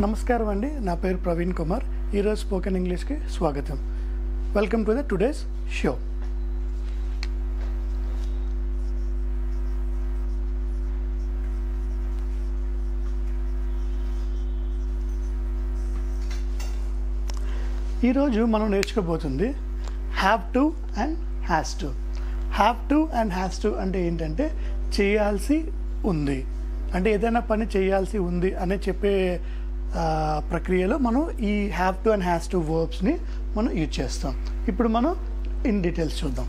నమస్కారం అండి. నా పేరు ప్రవీణ్ కుమార్. ఈరోజు స్పోకెన్ ఇంగ్లీష్కి స్వాగతం. Welcome to the today's show. ఈరోజు మనం నేర్చుకోబోతుంది have to and has to have to and has to అంటే ఏంటంటే చేయాల్సి ఉంది. అంటే ఏదైనా పని చేయాల్సి ఉంది అని చెప్పే ప్రక్రియలో మనం ఈ have to and has to వర్బ్స్ని మనం యూజ్ చేస్తాం. ఇప్పుడు మనం ఇన్ డీటెయిల్స్ చూద్దాం.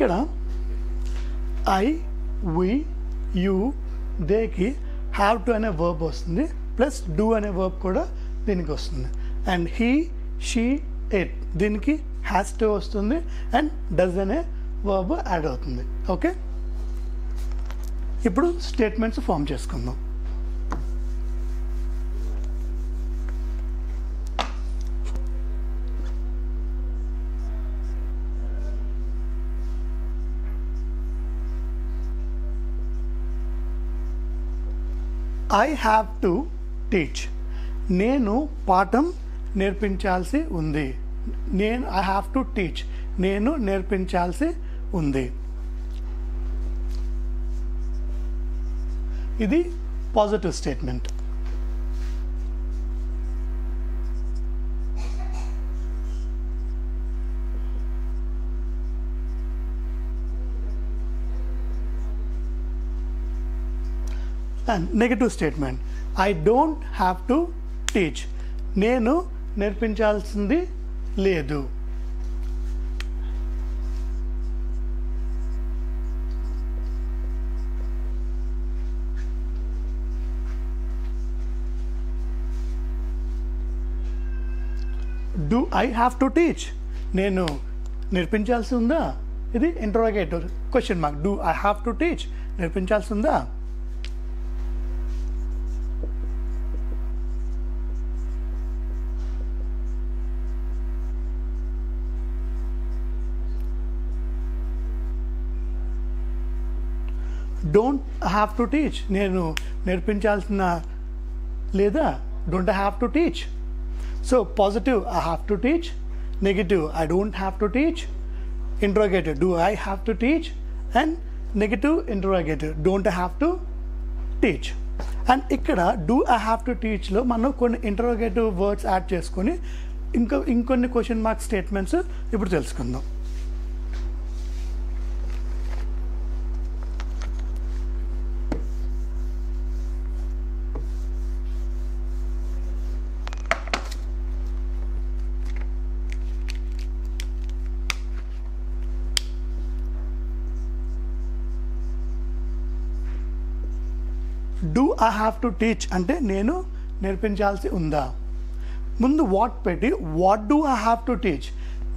ఇక్కడ ఐ వి యు దేకి హ్యావ్ టు అనే వర్బ్ వస్తుంది. ప్లస్ డూ అనే వర్బ్ కూడా దీనికి వస్తుంది. అండ్ హీ షీ ఇట్ దీనికి హ్యాస్ టు వస్తుంది. అండ్ డజ్ అనే వర్బ్ యాడ్ అవుతుంది. ఓకే ఇప్పుడు స్టేట్మెంట్స్ ఫామ్ చేసుకుందాం. ఐ హ్యావ్ టు టీచ్ నేను పాఠం నేర్పించాల్సి ఉంది. నేను ఐ హ్యావ్ టు టీచ్ నేను నేర్పించాల్సి ఉంది. ఇది positive statement and negative statement I don't have to teach నేను నేర్పించాల్సింది లేదు. Do I have to teach నేను నేర్పించాల్సి ఉందా? ఇది interrogative question mark do I have to teach నేర్పించాల్సి ఉందా? డోంట్ హ్యావ్ టు టీచ్ నేను నేర్పించాల్సిన లేదా don't have to teach so positive I have to teach negative I don't have to teach interrogative do I have to teach and negative interrogative don't have to teach and ఇక్కడ do I have to టీచ్లో మనం కొన్ని interrogative words add చేసుకొని ఇంకో ఇంకొన్ని question mark statements ఇప్పుడు తెలుసుకుందాం. Do I have to teach అంటే నేను నేర్పించాల్సి ఉందా? ముందు వాట్ పెట్టి what do I have to teach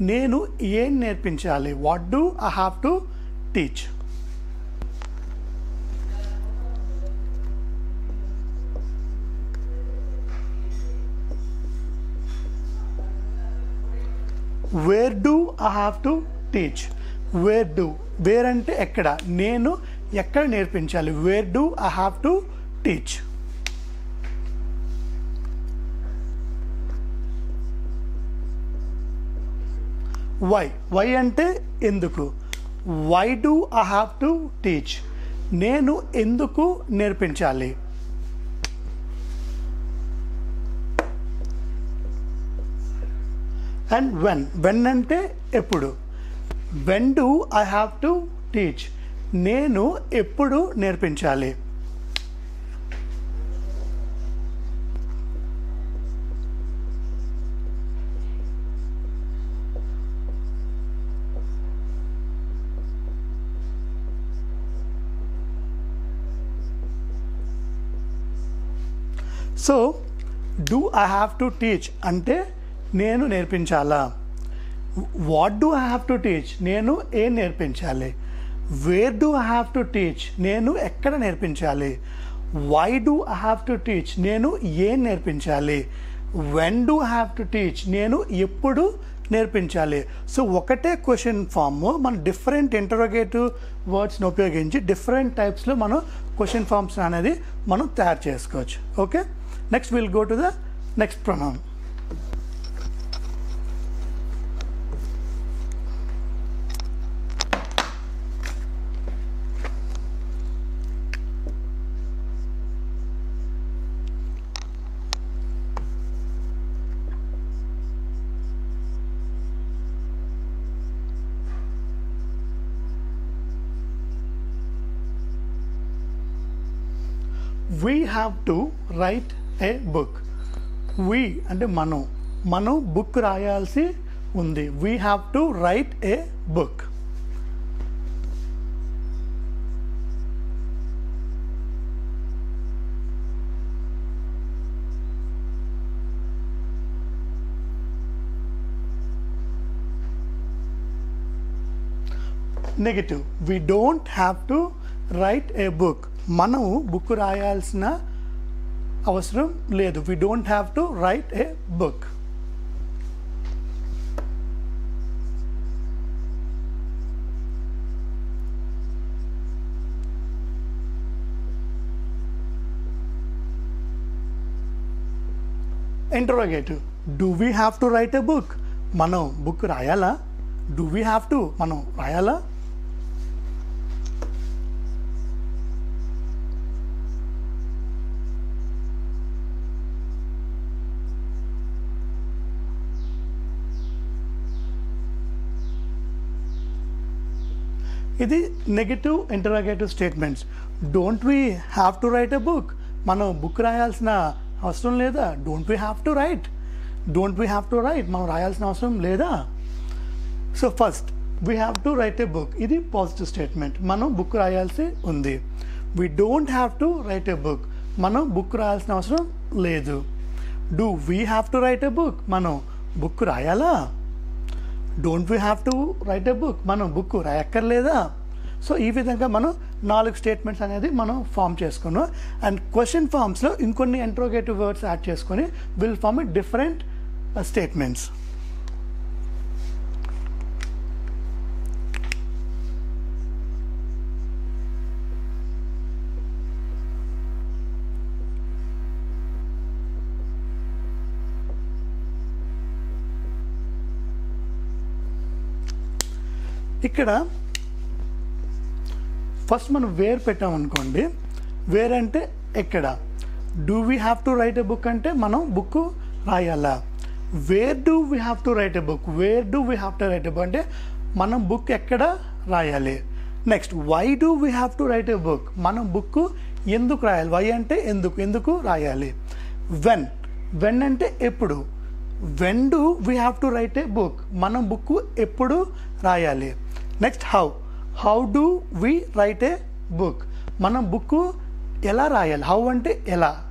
నేను ఏం నేర్పించాలి? What do I have to teach where do I have to teach where do where అంటే ఎక్కడ? నేను ఎక్కడ నేర్పించాలి? Where do I have to teach why why అంటే ఎందుకు? Why do I have to teach నేను ఎందుకు నేర్పించాలి? అండ్ వెన్ వెన్ అంటే ఎప్పుడు? When do I have to teach నేను ఎప్పుడు నేర్పించాలి? So do I have to teach అంటే నేను నేర్పించాలా? What do I have to teach నేను ఏం నేర్పించాలి? Where do I have to teach నేను ఎక్కడ నేర్పించాలి? Why do I have to teach నేను ఏం నేర్పించాలి? When do have to teach నేను ఎప్పుడు నేర్పించాలి? సో ఒకటే క్వశ్చన్ ఫామ్ మనం డిఫరెంట్ ఇంటరోగేటివ్ వర్డ్స్ని ఉపయోగించి డిఫరెంట్ టైప్స్లో మనం క్వశ్చన్ ఫామ్స్ అనేది మనం తయారు చేసుకోవచ్చు. Okay Next, we will go to the next pronoun. we have to write a book? We అంటే మనం. మనం బుక్ రాయాల్సి ఉంది. We have to write a book negative we don't have to write a book మనము book రాయాల్సిన అవసరం లేదు. We don't have to write a book interrogative do we have to write a book మనం book రాయాలా? Do we have to మనం రాయాలా? ఇది negative interrogative statements don't we have to write a book మనం book రాయాల్సిన అవసరం లేదా? Don't we have to write don't we have to write మనం రాయాల్సిన అవసరం లేదా? So first we have to write a book ఇది పాజిటివ్ స్టేట్మెంట్ మనం బుక్ రాయాల్సి ఉంది. We don't have to write a book మనం బుక్ రాయాల్సిన అవసరం లేదు. Do we have to write a book మనం book రాయాలా? Don't we have to write a book మనం బుక్ రాయక్కర్లేదా? సో ఈ విధంగా మనం నాలుగు స్టేట్మెంట్స్ అనేది మనం ఫామ్ చేసుకున్నాం. అండ్ క్వశ్చన్ ఫామ్స్లో ఇంకొన్ని ఇంట్రోగేటివ్ వర్డ్స్ యాడ్ చేసుకొని విల్ ఫామ్ డిఫరెంట్ స్టేట్మెంట్స్ ఇక్కడ ఫస్ట్ మనం వేర్ పెట్టామనుకోండి వేర్ అంటే ఎక్కడ? Do we have to write a book అంటే మనం book రాయాలా? Where do we have to write a book where do we have to write a book అంటే మనం book ఎక్కడ రాయాలి? Next why do we have to write a book మనం book ఎందుకు రాయాలి? Why అంటే ఎందుకు? ఎందుకు రాయాలి? వెన్ వెన్ అంటే ఎప్పుడు? When do we have to write a book మనం బుక్ ఎప్పుడు రాయాలి? Next how how do we write a book మనం బుక్ ఎలా రాయాలి? హౌ అంటే ఎలా?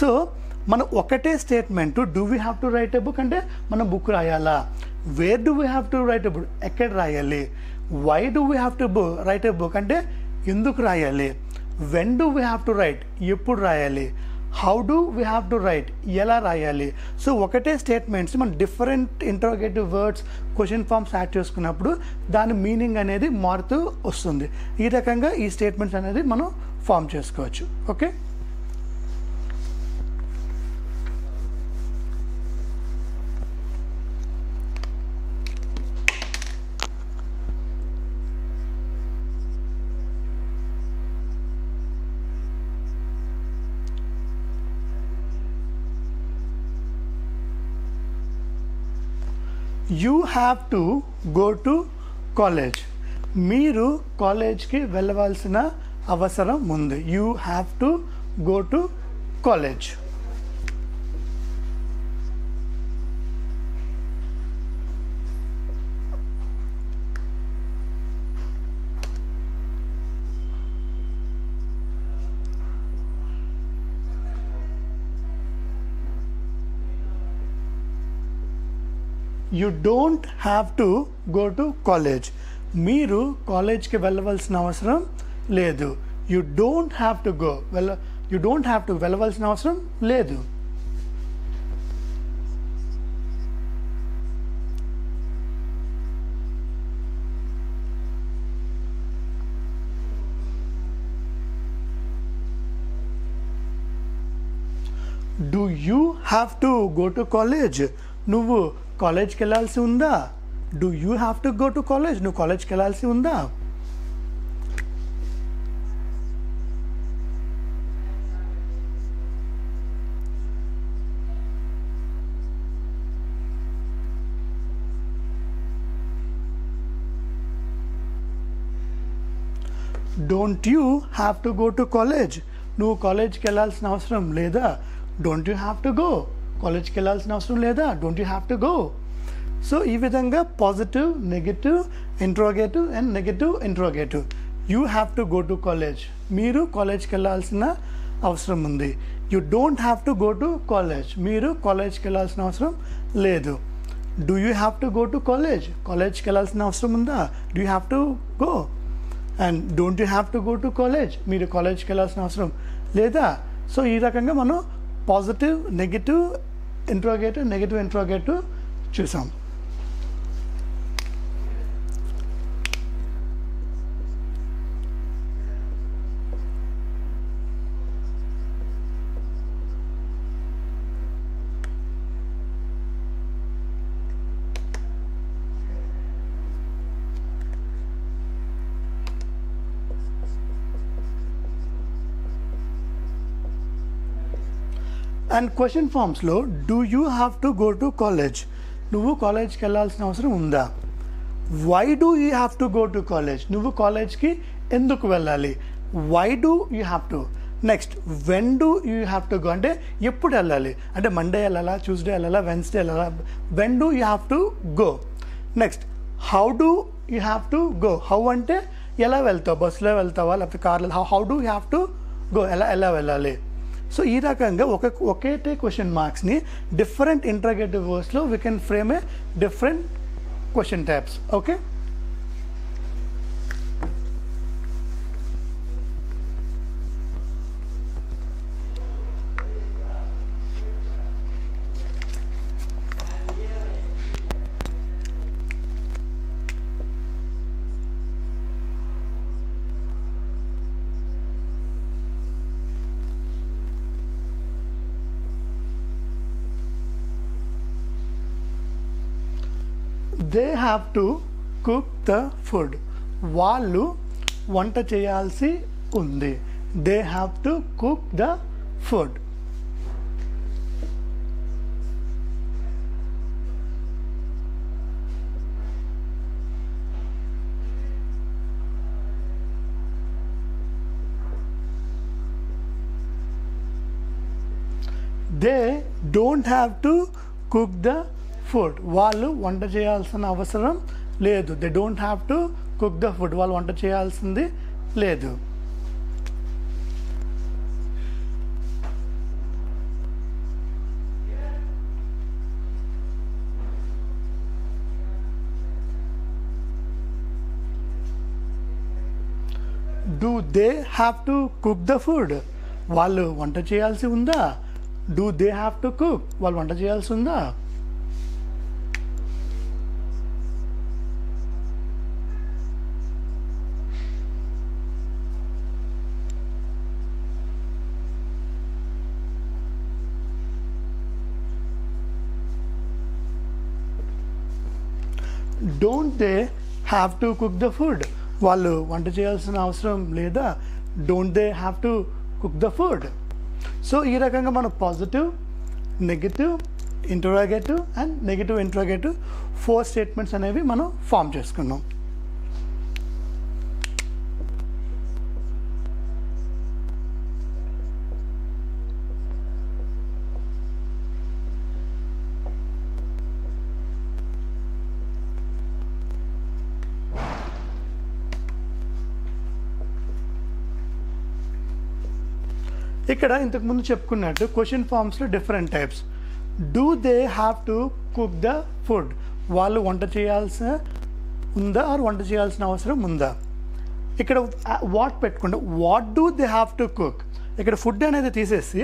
సో మనం ఒకటే statement do we have to write a book అంటే మనం book రాయాలా? Where do we have to write a book ఎక్కడ రాయాలి? Why do we have to book write a book అంటే ఎందుకు రాయాలి? When do we have to write ఎప్పుడు రాయాలి? How do we have to write ఎలా రాయాలి? సో ఒకటే స్టేట్మెంట్స్ మనం different interrogative words question forms add చేసుకున్నప్పుడు దాని మీనింగ్ అనేది మారుతూ వస్తుంది. ఈ రకంగా ఈ స్టేట్మెంట్స్ అనేది మనం ఫామ్ చేసుకోవచ్చు. Okay you have to go to college మీరు కాలేజ్కి వెళ్ళవలసిన అవసరం ఉంది. You have to go to college you don't have to go to college మీరు కాలేజ్కి వెళ్ళవలసిన అవసరం లేదు. You don't have to go వెళ్ళ యు డోంట్ హ్యావ్ టు వెళ్ళవలసిన అవసరం లేదు. Do you have to go to college నువ్వు కాలేజ్కి వెళ్ళాల్సి ఉందా do you have to go to college నువ్వు కాలేజ్కి వెళ్ళాల్సి ఉందా don't you have to go to college నువ్వు కాలేజ్కి వెళ్ళాల్సిన అవసరం లేదా don't you have to go కాలేజ్కి వెళ్ళాల్సిన అవసరం లేదా don't you have to go so ఈ విధంగా positive negative interrogative and negative interrogative you have to go to college మీరు కాలేజ్కి వెళ్ళాల్సిన అవసరం ఉంది you don't have to go to college మీరు కాలేజ్కి వెళ్ళాల్సిన అవసరం లేదు do you have to go to college కాలేజ్కి వెళ్ళాల్సిన అవసరం ఉందా do you have to go and don't you have to go to college మీరు కాలేజ్కి వెళ్ళాల్సిన అవసరం లేదా సో ఈ రకంగా మనం positive negative interrogative negative interrogative చూసాం. And question ఫామ్స్లో do you have to go to college నువ్వు కాలేజ్కి వెళ్ళాల్సిన అవసరం ఉందా? Why do you have to go to college నువ్వు కాలేజ్కి ఎందుకు వెళ్ళాలి? Why do you have to next when do you have to go అంటే ఎప్పుడు వెళ్ళాలి? అంటే మండే వెళ్ళాలా? ట్యూస్డే వెళ్ళాలా? వెన్స్డే వెళ్ళాలా? When do you have to go next how do you have to go how అంటే ఎలా వెళ్తావు? బస్సులో వెళ్తావా? లేకపోతే కార్లో how how do you have to go ఎలా ఎలా వెళ్ళాలి? సో ఈ రకంగా ఒక ఒకేటే క్వశ్చన్ మార్క్స్ని different interrogative వర్డ్స్లో we can frame a different question types okay they have to cook the food వాళ్ళు వంట చేయాల్సి ఉంది. They have to cook the food they don't have to cook the food వాళ్ళు వంట చేయాల్సిన అవసరం లేదు. They don't have to cook the food వాళ్ళు వంట చేయాల్సింది లేదు. Do they have to cook the food వాళ్ళు వంట చేయాల్సి ఉందా? Do they have to cook వాళ్ళు వంట చేయాల్సి ఉందా? Don't they have to cook the food వాళ్ళు వంట చేయాల్సిన అవసరం లేదా? Don't they have to cook the food so ఈ రకంగా మనం positive negative interrogative and negative interrogative four statements అనేవి మనం ఫామ్ చేసుకున్నాం. ఇక్కడ ఇంతకుముందు చెప్పుకున్నట్టు question ఫామ్స్లో different types do they have to cook the food వాళ్ళు వంట చేయాల్సిన ఉందా? ఆర్ వంట చేయాల్సిన అవసరం ఉందా? ఇక్కడ వాట్ పెట్టుకుంటే what do they have to cook ఇక్కడ ఫుడ్ అనేది తీసేసి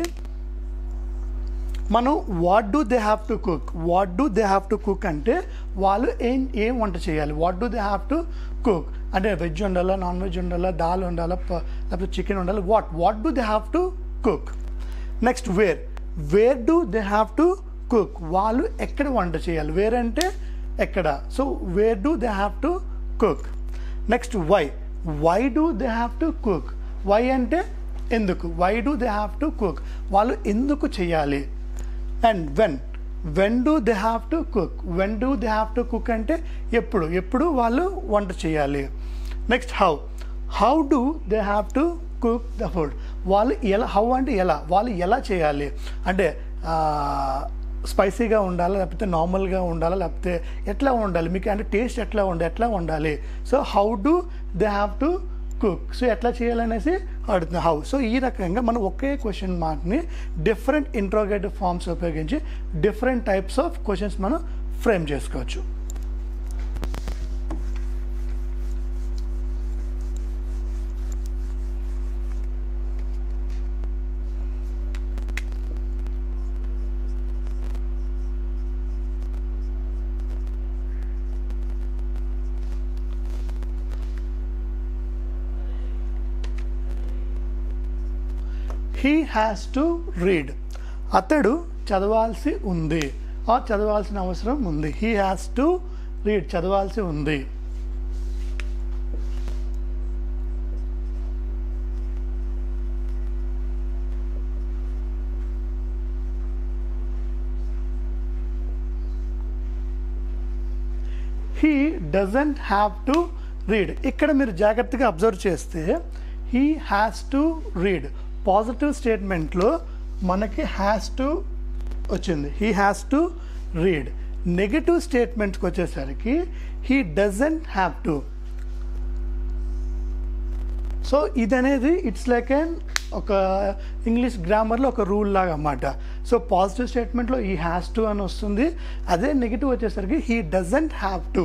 మనం what do they have to cook what do they have to cook అంటే వాళ్ళు ఏం ఏం వంట చేయాలి? What do they have to cook అంటే వెజ్ ఉండాలా నాన్ వెజ్ ఉండాలా దాల్ ఉండాలా లేకపోతే చికెన్ ఉండాలి what what do they have to cook next where where do they have to cook వాళ్ళు ఎక్కడ వంట చేయాలి? వేర్ అంటే ఎక్కడ? So where do they have to cook next why why do they have to cook why అంటే ఎందుకు? Why do they have to cook వాళ్ళు ఎందుకు చేయాలి? And when when do they have to cook when do they have to cook అంటే ఎప్పుడు? ఎప్పుడు వాళ్ళు వంట చేయాలి? Next how how do they have to cook the food వాళ్ళు ఎలా హౌ అంటే ఎలా వాళ్ళు ఎలా చేయాలి? అంటే స్పైసీగా ఉండాలా లేకపోతే నార్మల్గా ఉండాలా లేకపోతే ఎట్లా ఉండాలి? మీకు అంటే టేస్ట్ ఎట్లా ఉండాలి ఎట్లా ఉండాలి? So how do they have to cook so ఎట్లా చేయాలనేసి అడుగుతుంది హౌ సో ఈ రకంగా మనం ఒకే క్వశ్చన్ మార్క్ని డిఫరెంట్ ఇంట్రోగేటివ్ ఫార్మ్స్ ఉపయోగించి డిఫరెంట్ టైప్స్ ఆఫ్ క్వశ్చన్స్ మనం ఫ్రేమ్ చేసుకోవచ్చు. హీ హ్యాస్ టు రీడ్ అతడు చదవాల్సి ఉంది. ఆ చదవాల్సిన అవసరం ఉంది. హీ హ్యాస్ టు రీడ్ చదవాల్సి ఉంది. He doesn't have to read ఇక్కడ మీరు జాగ్రత్తగా అబ్జర్వ్ చేస్తే he has to read positive స్టేట్మెంట్లో మనకి హ్యాస్ టు వచ్చింది. He has to read negative స్టేట్మెంట్కి వచ్చేసరికి he doesn't have to so ఇది అనేది ఇట్స్ లైక్ అండ్ ఒక ఇంగ్లీష్ గ్రామర్లో ఒక రూల్ లాగా అన్నమాట. సో పాజిటివ్ స్టేట్మెంట్లో ఈ హ్యాస్ టు అని వస్తుంది. అదే నెగిటివ్ వచ్చేసరికి he doesn't have to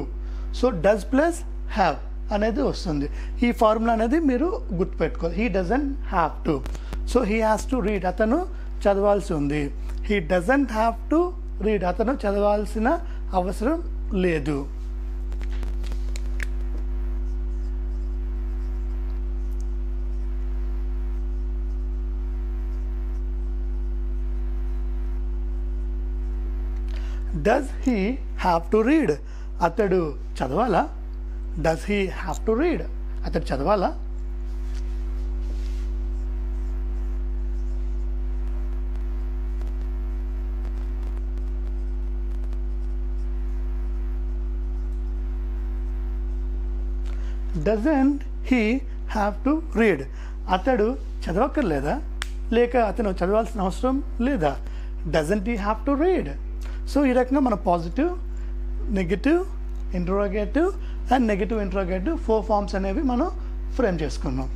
so does plus have అనేది వస్తుంది. ఈ ఫార్ములా అనేది మీరు గుర్తుపెట్టుకోవాలి. He doesn't have to so he has to read అతను చదవాల్సి ఉంది. He doesn't have to read అతను చదవాల్సిన అవసరం లేదు. Does he have to read అతడు చదవాలా? Does he have to read అతడు చదవాలా doesn't he have to read అతడు చదవక్కర్లేదా లేక అతను చదవాల్సిన అవసరం లేదా doesn't he have to read so ఈ రకంగా మన positive negative interrogative and negative interrogative four forms అనేవి మనం ఫ్రేమ్ చేసుకున్నాం.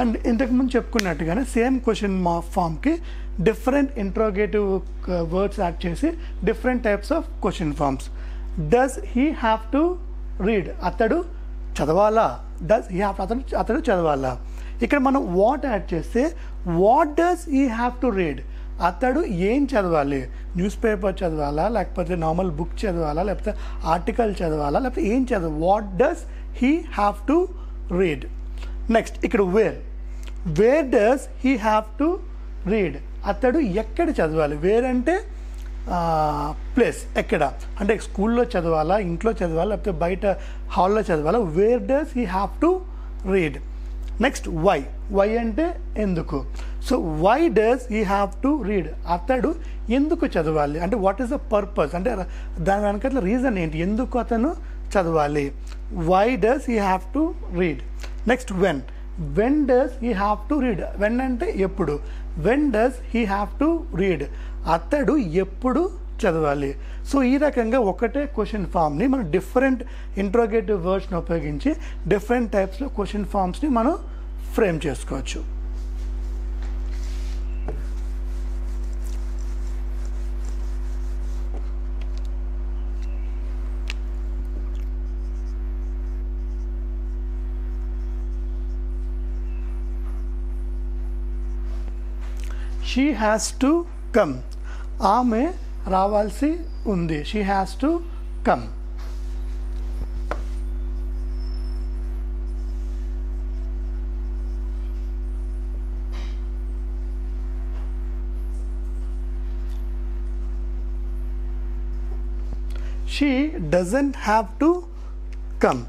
అండ్ ఇంతకుముందు చెప్పుకున్నట్టుగానే సేమ్ క్వశ్చన్ మా ఫామ్కి డిఫరెంట్ ఇంట్రోగేటివ్ వర్డ్స్ యాడ్ చేసి different types of question forms. Does he have to read? అతడు చదవాలా? డస్ హీ హ్యావ్ అతడు అతడు చదవాలా? ఇక్కడ మనం వాట్ యాడ్ చేస్తే what does he have to read? అతడు ఏం చదవాలి? న్యూస్ పేపర్ చదవాలా? లేకపోతే నార్మల్ బుక్ చదవాలా? లేకపోతే ఆర్టికల్ చదవాలా? లేకపోతే ఏం చదవాలి what does he have to read? Next ఇక్కడ where. Where does he have to read అతడు ఎక్కడ చదవాలి? వేర్ అంటే ప్లేస్ ఎక్కడ? అంటే స్కూల్లో చదవాలా? ఇంట్లో చదవాలా? లేకపోతే బయట హాల్లో చదవాలా? Where does he have to read next why why అంటే ఎందుకు? So why does he have to read అతడు ఎందుకు చదవాలి? అంటే వాట్ ఈస్ ద పర్పస్ అంటే దాని వెనకట్ల రీజన్ ఏంటి? ఎందుకు అతను చదవాలి? Why does he have to read next when when does he have to read when అంటే ఎప్పుడు? When does he have to read అతడు ఎప్పుడు చదవాలి? సో ఈ రకంగా ఒకటే క్వశ్చన్ ఫామ్ని మనం డిఫరెంట్ ఇంట్రోగేటివ్ వర్డ్స్ని ఉపయోగించి డిఫరెంట్ టైప్స్లో క్వశ్చన్ ఫామ్స్ని మనం ఫ్రేమ్ చేసుకోవచ్చు. షీ హ్యాస్ టు కమ్ ఆమె రావాల్సి ఉంది. She has to come she doesn't have to come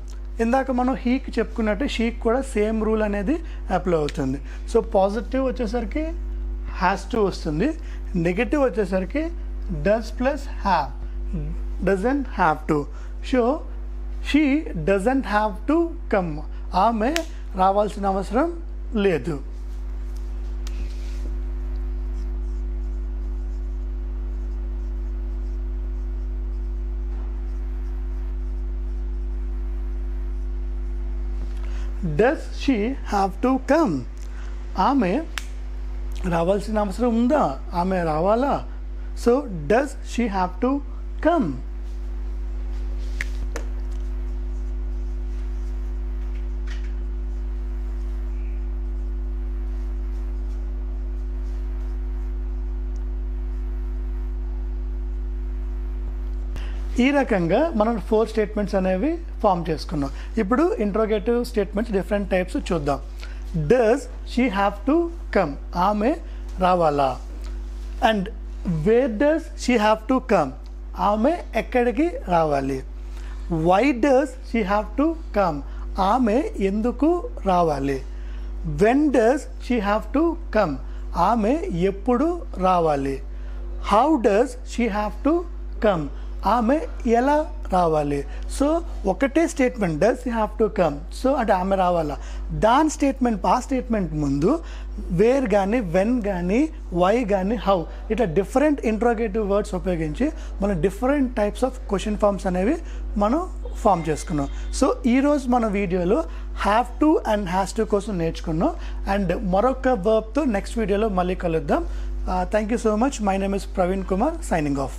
ఇందాక మనం హీకి చెప్పుకున్నట్టు షీకి కూడా సేమ్ రూల్ అనేది అప్లై అవుతుంది. సో పాజిటివ్ వచ్చేసరికి హ్యాస్ టు వస్తుంది. నెగటివ్ వచ్చేసరికి does plus have doesn't have to so she doesn't have to come ఆమె రావాల్సిన అవసరం లేదు. Does she have to come ఆమె రావాల్సిన అవసరం ఉందా? ఆమె రావాలా? So does she have to come ఈ రకంగా మనం ఫోర్ స్టేట్మెంట్స్ అనేవి ఫామ్ చేసుకున్నాం. ఇప్పుడు ఇంట్రోగేటివ్ స్టేట్మెంట్స్ డిఫరెంట్ టైప్స్ చూద్దాం. Does she have to come ఆమె రావాలా? And where does she have to come ఆమె ఎక్కడికి రావాలి? Why does she have to come ఆమె ఎందుకు రావాలి? When does she have to come ఆమె ఎప్పుడు రావాలి? How does she have to come ఆమె ఎలా రావాలి. సో ఒకటే statement does you have to come so అంటే ఆమె రావాలా? దాని స్టేట్మెంట్ ఆ స్టేట్మెంట్ ముందు వేర్ కానీ వెన్ కానీ వై కానీ హౌ ఇట్లా డిఫరెంట్ ఇంట్రోగేటివ్ వర్డ్స్ ఉపయోగించి మనం different types of question forms అనేవి మనం ఫామ్ చేసుకున్నాం. సో ఈరోజు మన వీడియోలో have to and has to కోసం నేర్చుకున్నాం. అండ్ మరొక వర్బ్తో నెక్స్ట్ వీడియోలో మళ్ళీ కలుద్దాం. Thank you so much my name is Praveen Kumar signing off